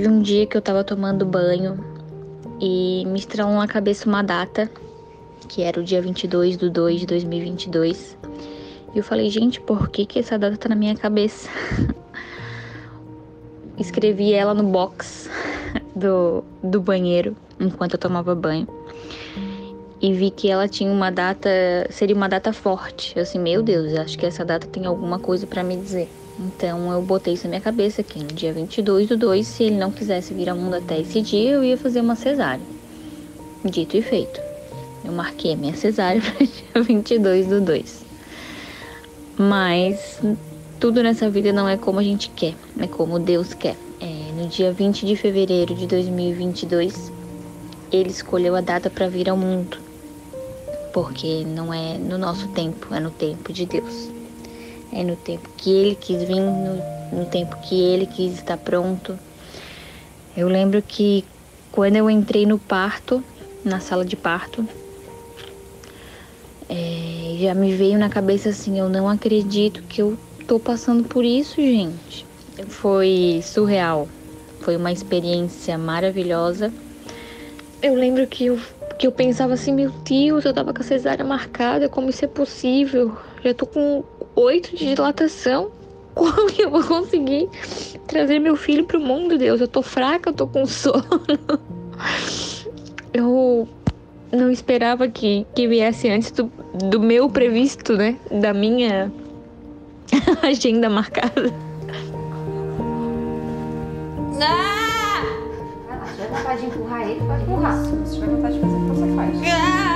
teve um dia que eu tava tomando banho e me estralou na cabeça uma data, que era o dia 22 de 2 de 2022. E eu falei, gente, por que, que essa data tá na minha cabeça? Escrevi ela no box do, do banheiro enquanto eu tomava banho. E vi que ela tinha uma data, seria uma data forte. Eu assim, meu Deus, acho que essa data tem alguma coisa para me dizer. Então eu botei isso na minha cabeça que no dia 22 do 2, se ele não quisesse vir ao mundo até esse dia, eu ia fazer uma cesárea. Dito e feito. Eu marquei a minha cesárea para dia 22 do 2. Mas tudo nessa vida não é como a gente quer, é como Deus quer. É, no dia 20 de fevereiro de 2022, ele escolheu a data para vir ao mundo. Porque não é no nosso tempo, é no tempo de Deus. É no tempo que ele quis vir, no, no tempo que ele quis estar pronto. Eu lembro que quando eu entrei no parto, na sala de parto, é, já me veio na cabeça assim, eu não acredito que eu tô passando por isso, gente. Foi surreal. Foi uma experiência maravilhosa. Eu lembro que eu, que eu pensava assim, meu Deus, eu tava com a cesárea marcada, como isso é possível? Já tô com oito de dilatação. Como que eu vou conseguir trazer meu filho pro mundo, Deus? Eu tô fraca, eu tô com sono. Eu não esperava que, que viesse antes do, do meu previsto, né? Da minha agenda marcada. Ah! Se tiver vontade de empurrar ele, pode empurrar. Se tiver vontade de fazer, você faz. Ainda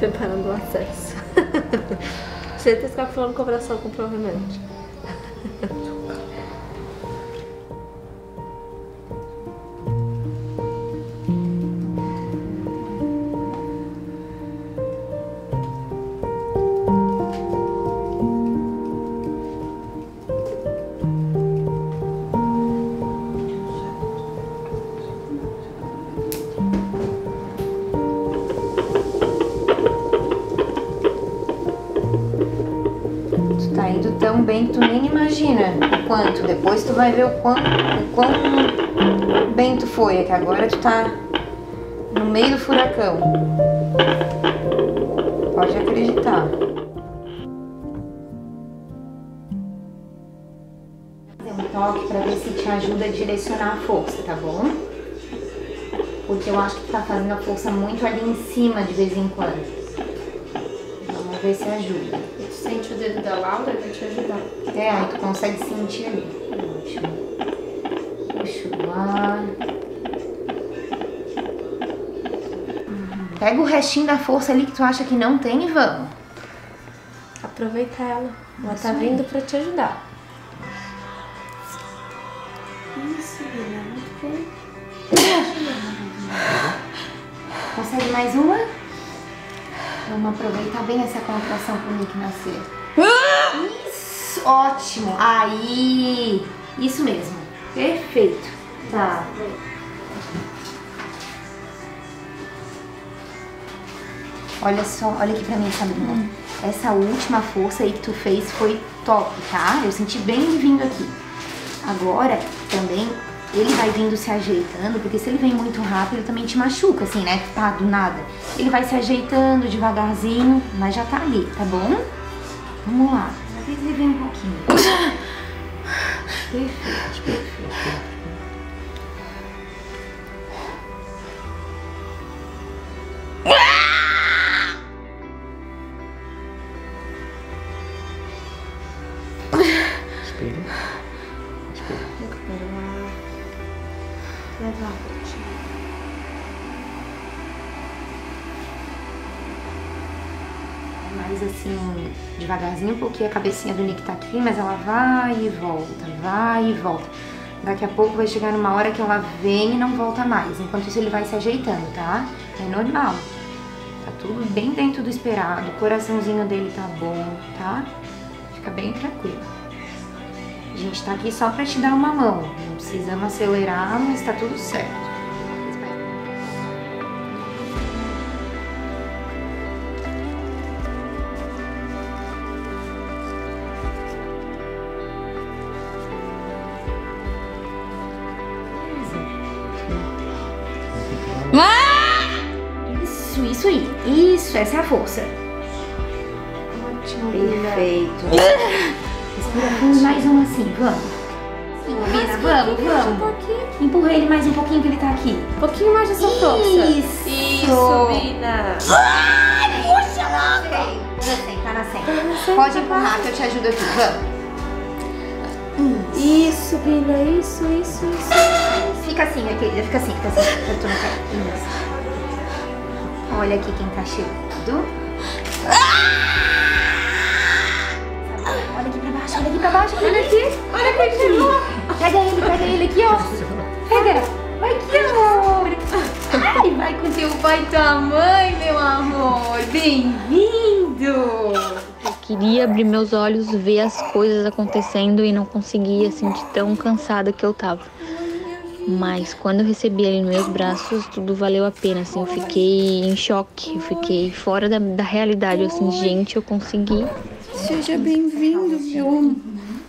preparando o acesso. Falou no coração comprou o remédio. Tá indo tão bem que tu nem imagina o quanto. Depois tu vai ver o quão, o quão bem tu foi. É que agora tu tá no meio do furacão. Pode acreditar. Fazer um toque pra ver se te ajuda a direcionar a força, tá bom? Porque eu acho que tu tá fazendo a força muito ali em cima de vez em quando. Ver se ajuda. Tu sente o dedo da Laura, vai te ajudar. É, aí tu consegue sentir ali. Ótimo. Puxa o ar. Pega o restinho da força ali que tu acha que não tem e vamos. Aproveita ela. Ela Isso tá aí. vindo pra te ajudar. Isso, bem. Consegue mais uma? Vamos aproveitar bem essa contração pro Nick nascer. Isso, ótimo. Aí, isso mesmo. Perfeito. Tá. Olha só, olha aqui pra mim, Sabrina. Essa última força aí que tu fez foi top, tá? Eu senti bem vindo aqui. Agora, também, ele vai vindo se ajeitando, porque se ele vem muito rápido, ele também te machuca, assim, né? Tá, do nada. Ele vai se ajeitando devagarzinho, mas já tá ali, tá bom? Vamos lá. Às vezes ele vem um pouquinho. Perfeito, perfeito. Espelho. mais mais assim, devagarzinho, porque a cabecinha do Nick tá aqui, mas ela vai e volta, vai e volta. Daqui a pouco vai chegar numa hora que ela vem e não volta mais. Enquanto isso ele vai se ajeitando, tá? É normal. Tá tudo bem dentro do esperado, o coraçãozinho dele tá bom, tá? Fica bem tranquilo. A gente tá aqui só pra te dar uma mão. Não precisamos acelerar, mas tá tudo certo. Isso, isso aí. Isso, essa é a força. Ótimo, Perfeito. Mais uma assim, vamos. Sim, Bina, vamos, vamos. Empurra ele mais um pouquinho que ele tá aqui. Um pouquinho mais dessa força. Isso. Isso, Bina. Você, tá na frente. Pode empurrar que eu te ajudo aqui, vamos. Isso, Bina. Isso, isso, isso. Fica assim, minha querida, fica assim, fica assim. Eu tô no pé. Isso. Olha aqui quem tá chegando. Olha aqui pra baixo, olha aqui pra baixo, olha aqui. Olha aqui, chegou. Pega ele, pega ele aqui, ó. Pega. Vai aqui, amor. Ai, vai com teu pai e tua mãe, meu amor. Bem-vindo. Eu queria abrir meus olhos, ver as coisas acontecendo e não conseguia, assim, de tão cansada que eu tava. Mas quando eu recebi ele nos meus braços, tudo valeu a pena, assim, eu fiquei em choque, eu fiquei fora da, da realidade, assim, gente, eu consegui. Seja bem-vindo, meu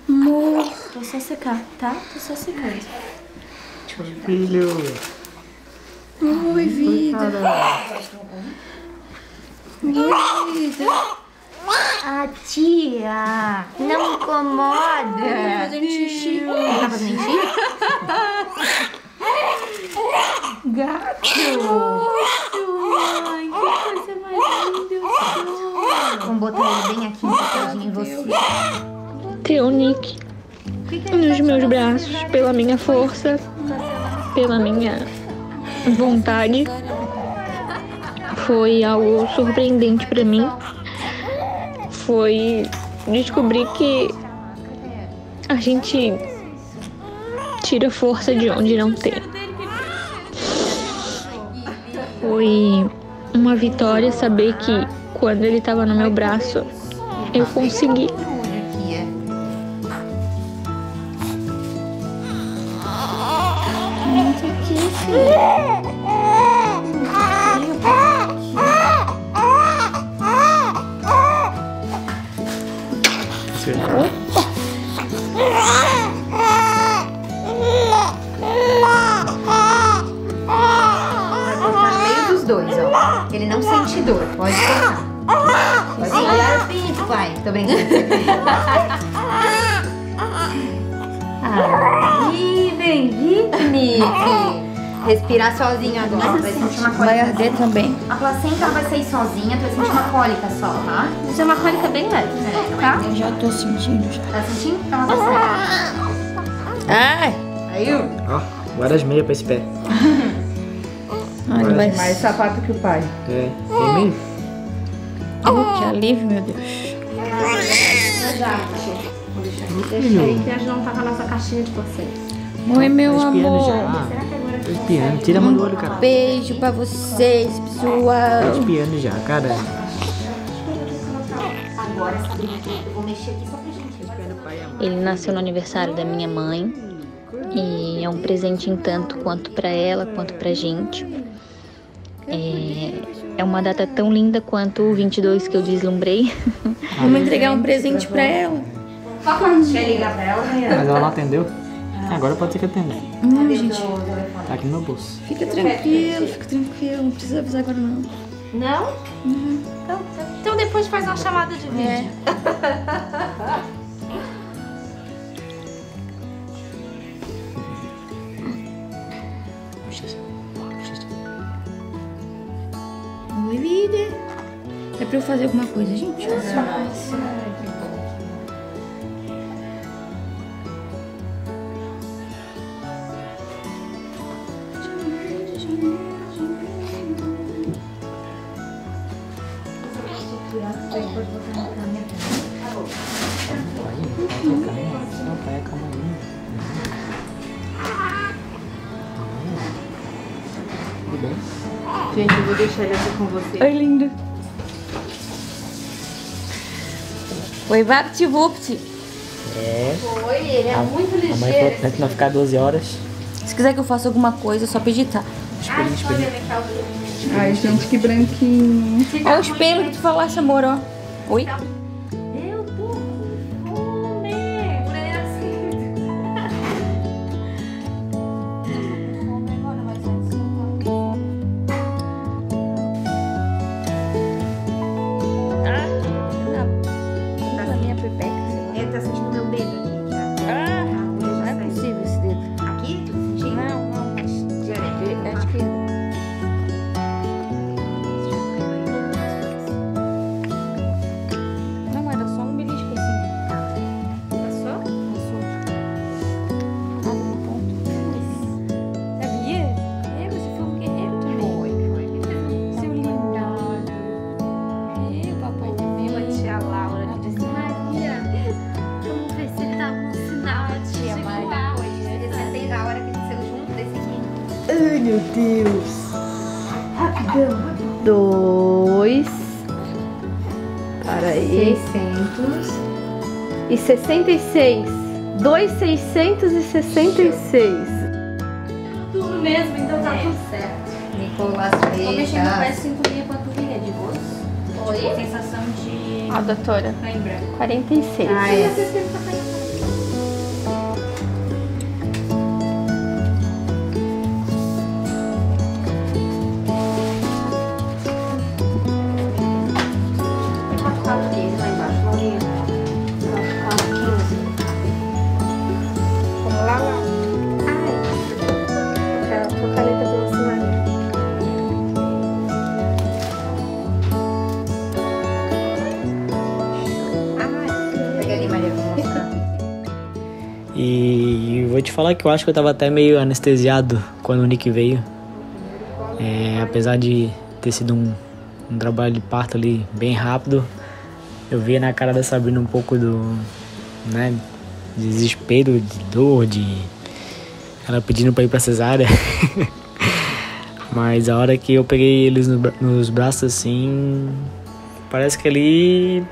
amor. Tô só secar, tá? Tô só secando. Filho. Oi, vida. Oi, vida. A tia, não incomoda. Fazendo xixi. Tá fazendo xixi? Ai, que coisa mais linda. Vamos botar ele bem aqui encostadinho em você. Ter o Nick nos meus braços, pela minha força, pela minha vontade, foi algo surpreendente pra mim. Foi descobrir que a gente tira força de onde não tem. Foi uma vitória saber que quando ele estava no meu braço, eu consegui. Aqui, é. Tô brincando. Aí, bem-vindo, Nick. Respirar sozinho agora. Vai sentir uma Vai cólica. arder também. A placenta vai sair sozinha, tu vai sentir uma cólica só, tá? Isso é uma cólica bem leve. Tá? Eu já tô sentindo já. Tá sentindo? Então tá certo. Ai! Saiu? Ó, guarda as meias pra esse pé. Ai, vai Mais sapato que o pai. É, tem meio? Oh, que alívio, meu Deus. Deixa aí que a João tá com a nossa caixinha de vocês. Oi, meu Tá amor. já. Tô espiando. Tira a mão do olho, cara. Beijo pra vocês, Tô pessoal. espiando já, cara. Agora essa brincadeira eu vou mexer aqui só pra gente. Ele nasceu no aniversário da minha mãe e é um presente em tanto quanto pra ela quanto pra gente. É, é uma data tão linda quanto o 22 que eu deslumbrei. Vamos entregar um presente pra ela. Quer ligar pra ela? Mas ela não atendeu? Agora pode ser que atenda. Não, gente. Tá aqui no meu bolso. Fica tranquilo, fica tranquilo. Não precisa avisar agora, não. Não? Então, então depois faz uma chamada de vídeo. Puxa, pra eu fazer alguma coisa. Gente, olha só. Gente, eu vou deixar ele aqui com vocês. Oi, lindo. Oi, VaptVupt. É. Oi, ele é A- muito A mãe falou ligeiro. pra gente não ficar 12 horas. Se quiser que eu faça alguma coisa, é só pedir, tá? Espelhinho, espelhinho. Ai, gente, que branquinho. Olha o espelho que tu falasse, amor, ó. Oi? Meu Deus. Dois. Para aí. 600. E 66. Dois 666. Tudo mesmo, então tá tudo certo. Nicolas Tô mexendo no pé Freitas. sinto minha panturrilha de boas. Oi? Sensação de A doutora. cãibra. 46. Ah, é. Te falar que eu acho que eu tava até meio anestesiado quando o Nick veio. É, apesar de ter sido um, um trabalho de parto ali bem rápido, eu via na cara da Sabrina um pouco do. né? Desespero, de dor, de. Ela pedindo pra ir pra cesárea. Mas a hora que eu peguei eles no nos braços assim. Parece que ali.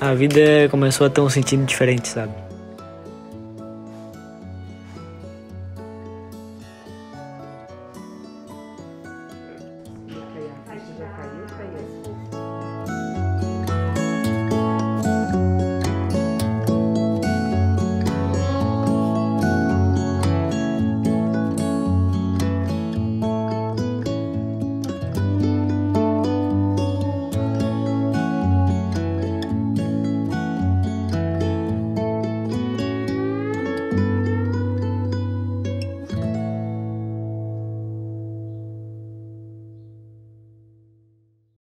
A vida começou a ter um sentido diferente, sabe?